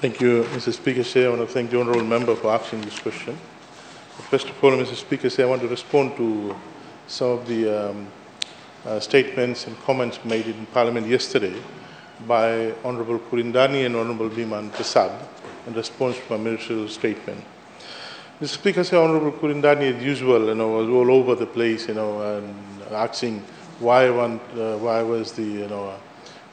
Thank you, Mr. Speaker. Sir. I want to thank the honourable member for asking this question. First of all, Mr. Speaker, Sir, I want to respond to some of the um, uh, statements and comments made in Parliament yesterday by Honourable Kuridrani and Honourable Biman Prasad in response to my ministerial statement. Mr. Speaker, Sir, Honourable Kuridrani, as usual, you know, was all over the place, you know, and asking why one, uh, why was the, you know,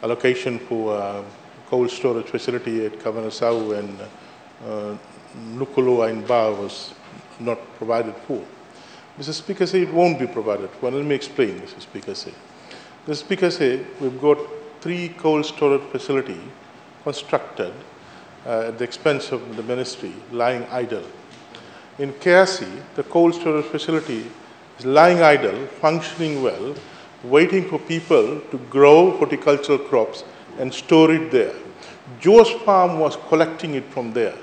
allocation for uh, cold storage facility at Kavanagasau and uh, in Ba was not provided for. Mr. Speaker said it won't be provided for. Let me explain, Mr. Speaker said. The Speaker said we've got three cold storage facility constructed uh, at the expense of the ministry lying idle. In KRC, the cold storage facility is lying idle, functioning well, waiting for people to grow horticultural crops and store it there. Joe's farm was collecting it from there.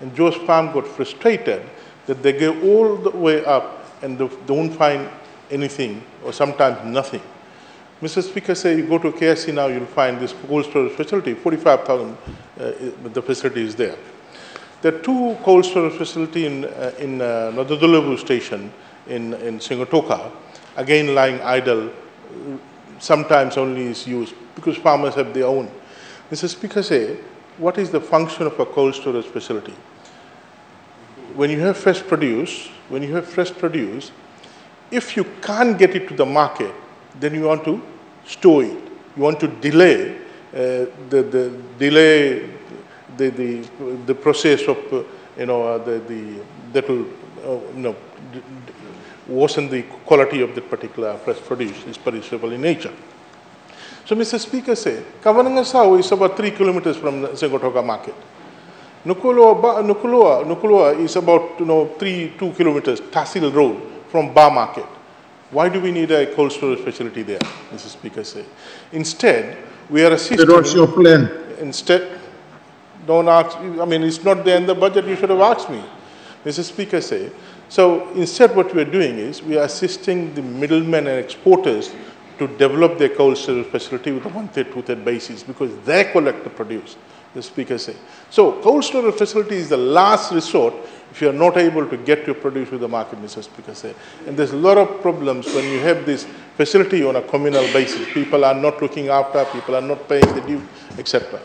And Joe's farm got frustrated that they go all the way up and don't find anything or sometimes nothing. Mr. Speaker say you go to KSC now, you'll find this cold storage facility, 45,000, uh, the facility is there. There are two cold storage facility in, uh, in uh, station in, in Sigatoka, again lying idle, sometimes only is used because farmers have their own. Mr. Speaker say, what is the function of a cold storage facility? When you have fresh produce, when you have fresh produce, if you can't get it to the market, then you want to store it. You want to delay uh, the, the delay the, the, the process of uh, you know uh, the, the that will you know worsen the quality of the particular fresh produce is perishable in nature. So Mr. Speaker said, Kavanagasau is about three kilometers from the Sigatoka market. Nukuloa, Nukuloa, Nukuloa is about you know, three, two kilometers, Tahsil Road from Ba Market. Why do we need a cold storage facility there, Mr. Speaker say? Instead, we are assisting... What's your plan? Instead, don't ask, I mean, it's not there in the budget, you should have asked me. Mr. Speaker say, so instead what we are doing is we are assisting the middlemen and exporters to develop their cold storage facility with a one-third, two-third basis because they collect the produce the speaker say. So cold storage facility is the last resort if you are not able to get your produce to the market, Mr. Speaker say. And there's a lot of problems when you have this facility on a communal basis. People are not looking after, people are not paying the due, etc.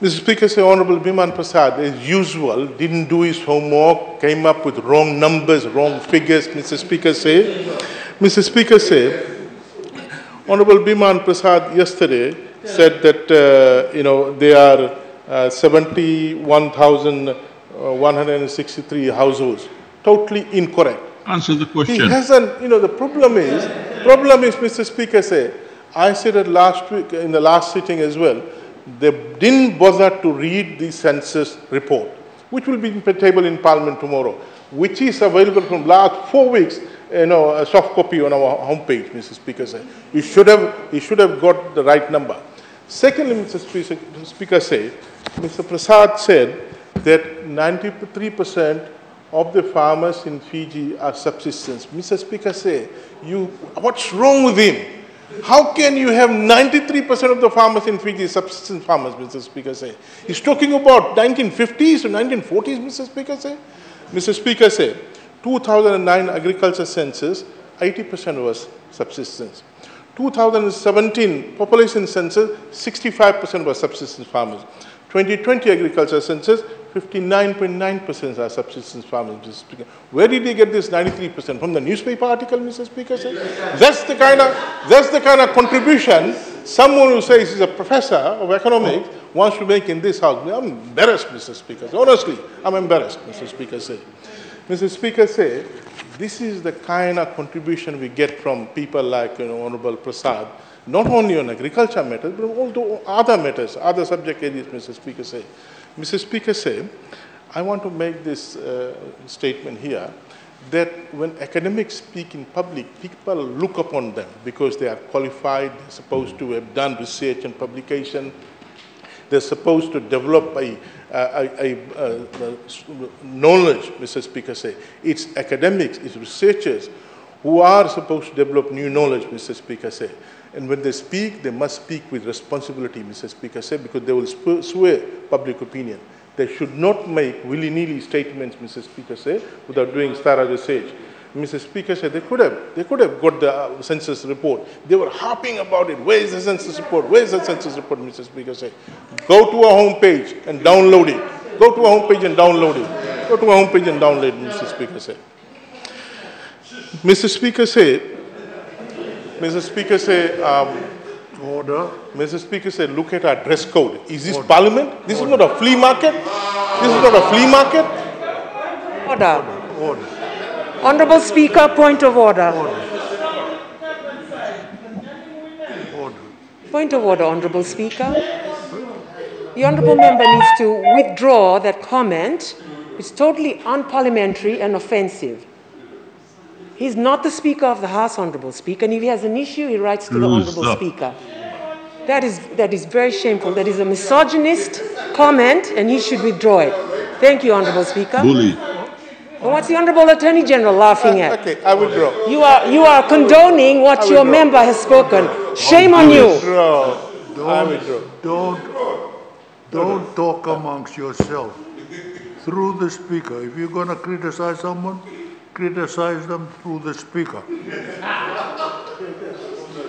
Mr. Speaker say, Honorable Biman Prasad, as usual, didn't do his homework, came up with wrong numbers, wrong figures, Mr. Speaker say. Mr. Speaker say, Honorable Biman Prasad yesterday said that, uh, you know, there are uh, 71,163 households. Totally incorrect. Answer the question. He hasn't, you know, the problem is, problem is, Mr. Speaker say, I said it last week, in the last sitting as well, they didn't bother to read the census report, which will be table in Parliament tomorrow, which is available from last four weeks you know, a soft copy on our homepage, Mr. Speaker said. You should have, you should have got the right number. Secondly, Mr. Speaker said, Mr. Prasad said that 93% of the farmers in Fiji are subsistence. Mr. Speaker said, you, what's wrong with him? How can you have 93% of the farmers in Fiji subsistence farmers, Mr. Speaker said? He's talking about 1950s or 1940s, Mr. Speaker said. Mr. Speaker said, 2009 agriculture census, 80% was subsistence. 2017 population census, 65% were subsistence farmers. 2020 agriculture census, 59.9% are subsistence farmers, Mr. Speaker. Where did they get this 93%? From the newspaper article, Mr. Speaker said? That's the kind of, that's the kind of contribution someone who says he's a professor of economics wants to make in this house. I'm embarrassed, Mr. Speaker. Honestly, I'm embarrassed, Mr. Speaker said. Mr. Speaker said, this is the kind of contribution we get from people like you know, Honorable Prasad, not only on agriculture matters, but also other matters, other subject areas, Mr. Speaker said. Mr. Speaker said, I want to make this uh, statement here that when academics speak in public, people look upon them because they are qualified, they're supposed to have done research and publication, they're supposed to develop a, a, a, a knowledge, Mr. Speaker say. It's academics, it's researchers who are supposed to develop new knowledge, Mr. Speaker say. And when they speak, they must speak with responsibility, Mr. Speaker said, because they will sway public opinion. They should not make willy-nilly statements, Mr. Speaker said, without doing thorough research. Mr. Speaker said they could have, they could have got the uh, census report. They were harping about it. Where is the census report? Where is the census report, Mr. Speaker said. Go to our homepage and download it. Go to our homepage and download it. Go to our homepage and download it, Mr. Speaker said. Mr. Speaker said, Mr. Speaker said, um, Order. Mr. Speaker said, look at our dress code. Is this Order. parliament? This Order. is not a flea market. This is not a flea market. Order. Order. Honorable Speaker, point of order. Order. order. Point of order, Honorable Speaker. The Honourable Member needs to withdraw that comment. It's totally unparliamentary and offensive. He's not the Speaker of the House, Honourable Speaker, and if he has an issue, he writes to the Honourable Speaker. That is, that is very shameful. That is a misogynist comment, and he should withdraw it. Thank you, Honourable Speaker. Bully. Well, what's the Honourable Attorney General laughing uh, at? Okay, I withdraw. You are, you are condoning what your member has spoken. Shame on you. Withdraw. Don't, withdraw. don't, don't talk amongst yourself through the speaker. If you're going to criticize someone, criticize them through the speaker.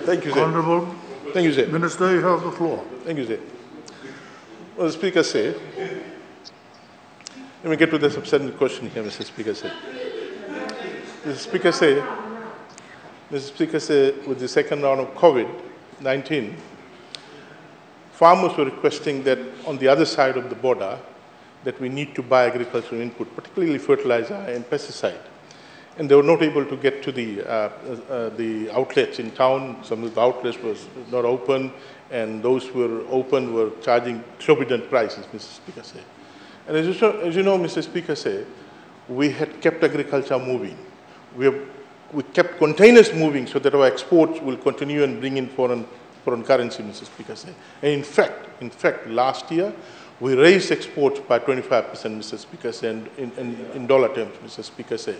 Thank you, sir. Honorable Thank you, sir. Minister, you have the floor. Thank you, sir. Well, the Speaker said, let me get to the substantive question here, Mr. Speaker said. Mr. Speaker said, Mr. Speaker said, with the second round of COVID-19, farmers were requesting that on the other side of the border, that we need to buy agricultural input, particularly fertilizer and pesticide and they were not able to get to the, uh, uh, the outlets in town. Some of the outlets was not open, and those who were open were charging exorbitant prices, Mr. Speaker said. And as you, as you know, Mr. Speaker said, we had kept agriculture moving. We, have, we kept containers moving so that our exports will continue and bring in foreign, foreign currency, Mr. Speaker said. And in fact, in fact, last year, we raised exports by 25%, Mr. Speaker said, in, in, in dollar terms, Mr. Speaker said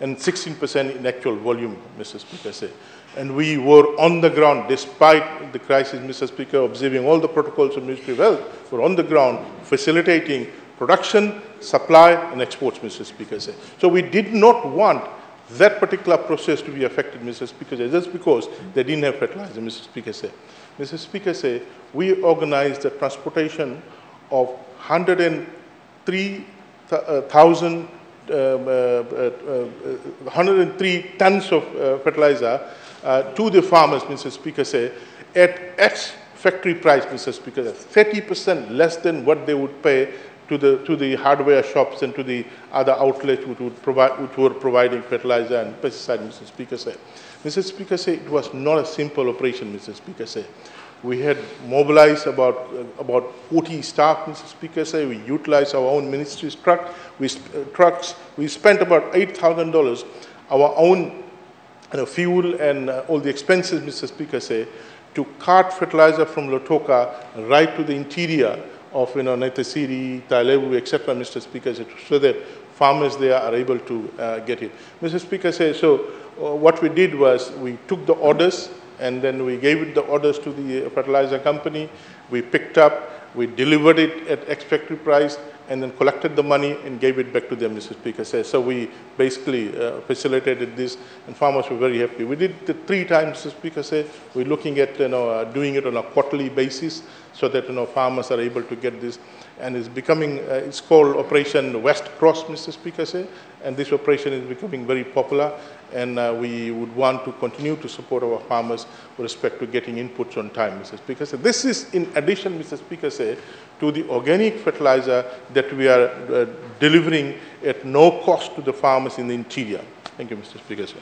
and 16% in actual volume, Mr. Speaker said. And we were on the ground, despite the crisis, Mr. Speaker, observing all the protocols of Ministry of Health, we're on the ground facilitating production, supply, and exports, Mr. Speaker said. So we did not want that particular process to be affected, Mr. Speaker said, just because they didn't have fertilizer, Mr. Speaker said. Mr. Speaker said, we organized the transportation of 103,000 um, uh, uh, 103 uh, uh, uh tons of uh, fertilizer to the farmers, Mr. Speaker, said, at X factory price, Mr. Speaker, 30% less than what they would pay to the, to the hardware shops and to the other outlets which, would provide, which were providing fertilizer and pesticide, Mr. Speaker said. Mr. Speaker said it was not a simple operation, Mr. Speaker said. We had mobilized about, about 40 staff, Mr. Speaker, say. We utilized our own ministry's truck, we, uh, trucks. We spent about $8,000, our own you know, fuel and uh, all the expenses, Mr. Speaker, say, to cart fertilizer from Lautoka right to the interior of you know, Naitasiri, Tailevu, etc., Mr. Speaker, so that farmers there are able to uh, get it. Mr. Speaker says, so uh, what we did was we took the orders and then we gave the orders to the fertilizer company. We picked up, we delivered it at expected price, and then collected the money and gave it back to them, Mr. Speaker says. So we basically uh, facilitated this, and farmers were very happy. We did it three times, Mr. Speaker said. We're looking at you know, uh, doing it on a quarterly basis so that you know, farmers are able to get this. And it's becoming, uh, it's called Operation West Cross, Mr. Speaker said, and this operation is becoming very popular and uh, we would want to continue to support our farmers with respect to getting inputs on time, Mr. Speaker. So this is in addition, Mr. Speaker, say, to the organic fertilizer that we are uh, delivering at no cost to the farmers in the interior. Thank you, Mr. Speaker. Sir.